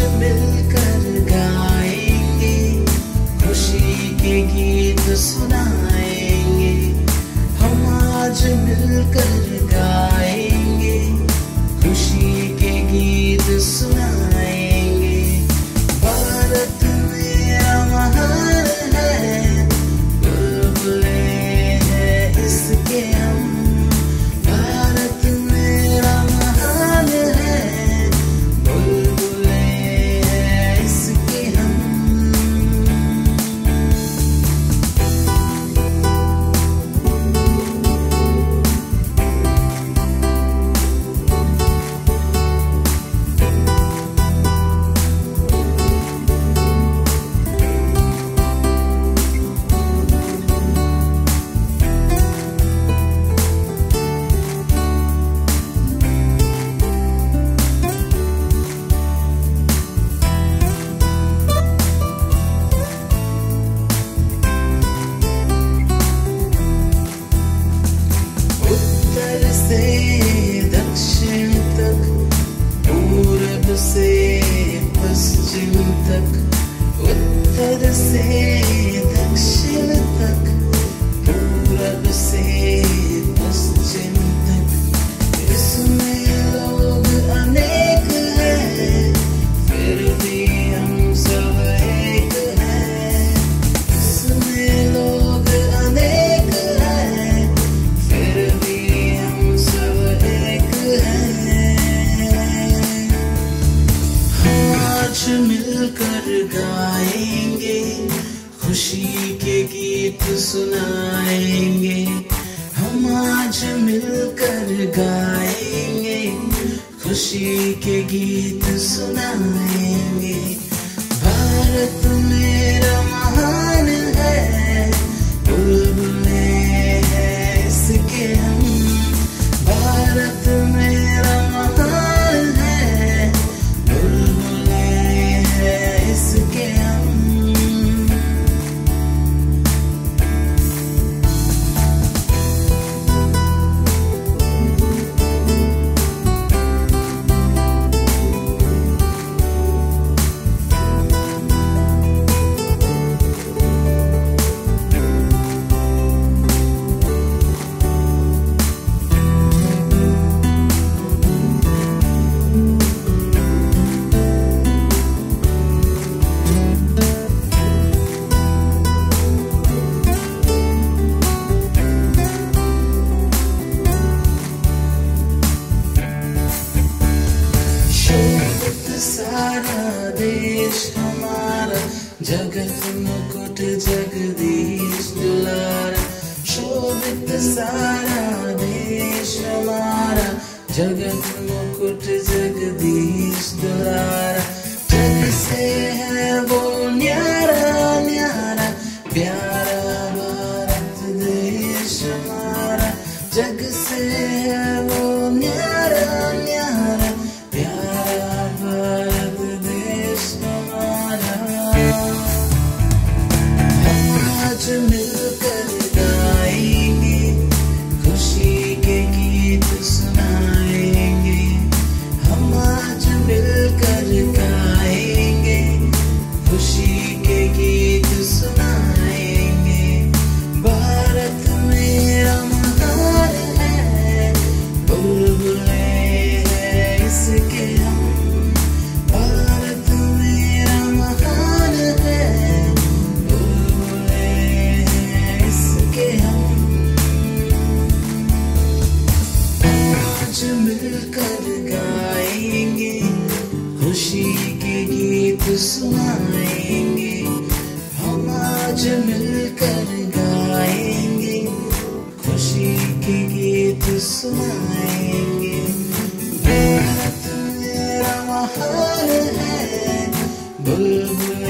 मिलकर गाएँगे खुशी के गीत सुना दक्षिण तक पूर्व से पश्चिम तक उत्तर से सुनाएँगे। हम आज मिलकर गाएँगे। खुशी के गीत सुनाएँगे। देश हमारा जगत मुकुट जगदीश दुलारा शोभित सारा देश हमारा जगत मुकुट जगदीश दुलारा जग से मिलकर गाएंगे खुशी के गीत सुनाएंगे हम आज मिलकर गाएंगे खुशी के गीत सुनाएंगे भारत मेरा महान है बुलबुल